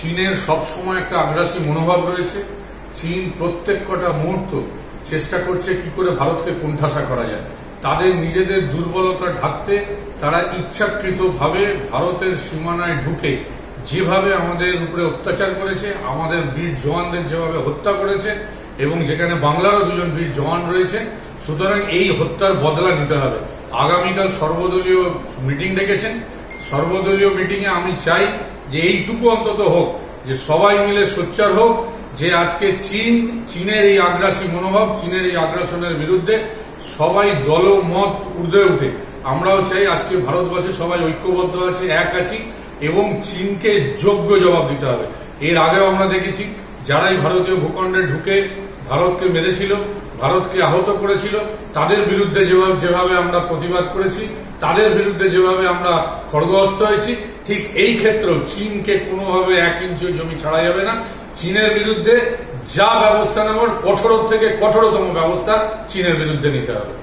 চীনের সবসময় একটা আগ্রাসী মনোভাব রয়েছে। চীন প্রত্যেক কটা মুহূর্ত চেষ্টা করছে কি করে ভারতকে কোণঠাসা করা যায়। তাদের নিজেদের দুর্বলতা ঢাকতে তারা ইচ্ছাকৃতভাবে ভারতের সীমানায় ঢুকে যেভাবে আমাদের উপরে অত্যাচার করেছে, আমাদের বীর জওয়ানদের যেভাবে হত্যা করেছে এবং যেখানে বাংলারও দুজন বীর জওয়ান রয়েছেন, সুতরাং এই হত্যার বদলা নিতে হবে। আগামীকাল সর্বদলীয় মিটিং ডেকেছেন। সর্বদলীয় মিটিংয়ে আমি চাই যে এইটুকু অন্তত হোক, যে সবাই মিলে সোচ্চার হোক, যে আজকে চীন, চীনের এই আগ্রাসী মনোভাব, চীনের এই আগ্রাসনের বিরুদ্ধে সবাই দল মত ঊর্ধ্বে উঠে। আমরাও চাই আজকে ভারতবর্ষে সবাই ঐক্যবদ্ধ আছে, এক আছি এবং চীনকে যোগ্য জবাব দিতে হবে। এর আগেও আমরা দেখেছি, যারাই ভারতীয় ভূখণ্ডে ঢুকে ভারতকে মেরেছিল, ভারতকে আহত করেছিল। তাদের বিরুদ্ধে যেভাবে যেভাবে আমরা প্রতিবাদ করেছি, তাদের বিরুদ্ধে যেভাবে আমরা খড়গহস্ত হয়েছি, ঠিক এই ক্ষেত্রেও চীনকে কোনোভাবে এক ইঞ্চি জমি ছাড়া যাবে না। চীনের বিরুদ্ধে যা ব্যবস্থা নেওয়ার কঠোর থেকে কঠোরতম ব্যবস্থা চীনের বিরুদ্ধে নিতে হবে।